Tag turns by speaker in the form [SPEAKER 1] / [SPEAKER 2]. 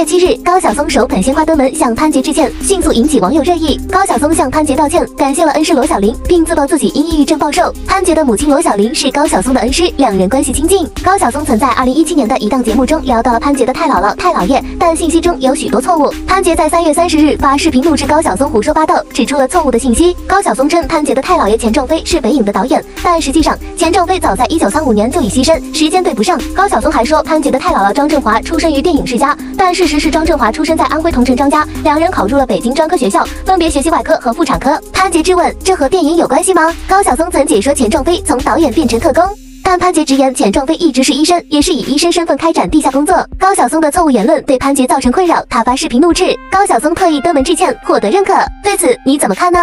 [SPEAKER 1] 月七日，高晓松手捧鲜花登门向潘杰致歉，迅速引起网友热议。高晓松向潘杰道歉，感谢了恩师罗小玲，并自曝自己因抑郁症暴瘦。潘杰的母亲罗小玲是高晓松的恩师，两人关系亲近。高晓松曾在二零一七年的一档节目中聊到了潘杰的太姥姥、太姥爷，但信息中有许多错误。潘杰在三月三十日发视频怒斥高晓松胡说八道，指出了错误的信息。高晓松称潘杰的太姥爷钱仲飞是北影的导演，但实际上钱仲飞早在一九三五年就已牺牲，时间对不上。高晓松还说潘杰的太姥姥张振华出生于电影世家，但是实是张振华出生在安徽桐城张家，两人考入了北京专科学校，分别学习外科和妇产科。潘杰质问：这和电影有关系吗？高晓松曾解说钱壮飞从导演变成特工。但潘杰直言，钱壮飞一直是医生，也是以医生身份开展地下工作。高晓松的错误言论对潘杰造成困扰，他发视频怒斥。高晓松特意登门致歉，获得认可。对此你怎么看呢